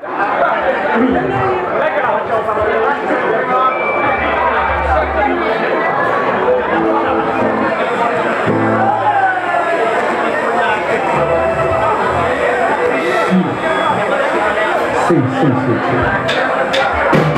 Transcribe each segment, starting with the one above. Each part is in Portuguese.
Sim, sim, sim. sim.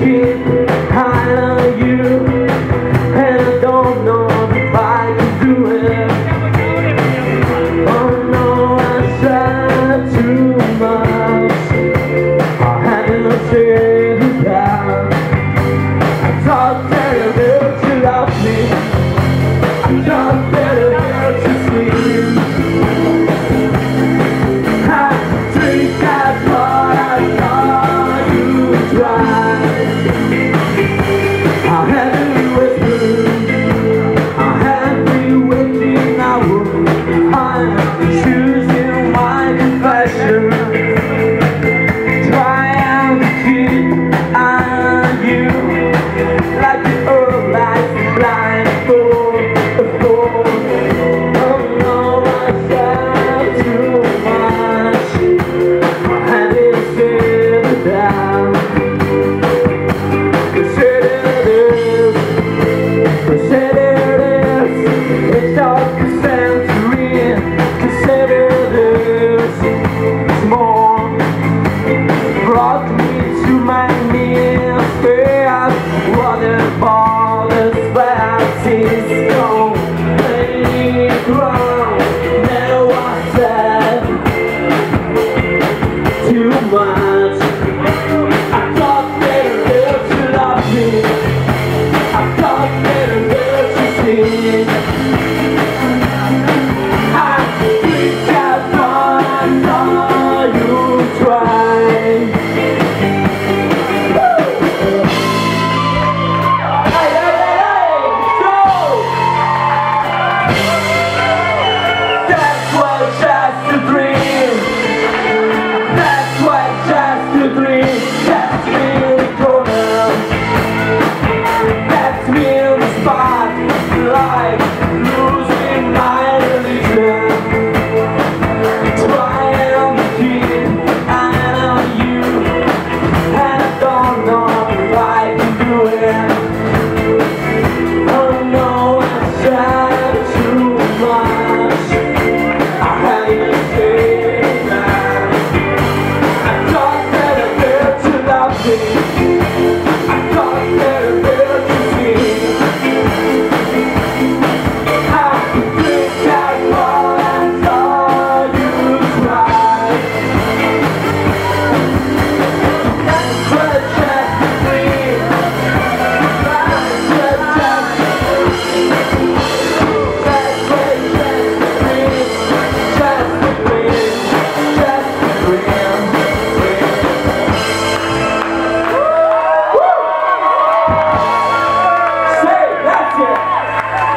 feel Rock.